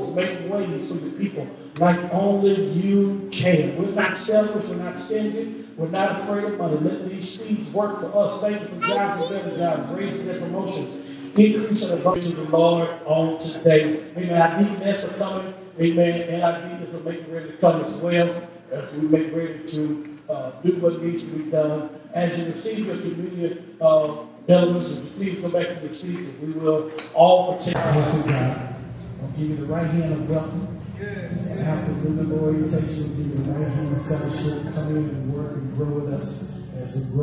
doors, make ways so the people like only you can. We're not selfish, we're not stingy, we're not afraid of money. Let these seeds work for us. Thank you for jobs and better jobs, raises and promotions. Increase in the voice of the Lord on today. Amen. Our deacons are coming. Amen. And our deacons are making ready to come as well as we make ready to uh, do what needs to be done. As you receive your communion uh, elements, please go back to the seats and we will all partake. I'll give you the right hand of welcome. And after the memorial orientation, we'll give you the right hand of fellowship. Come in and work and grow with us as we grow.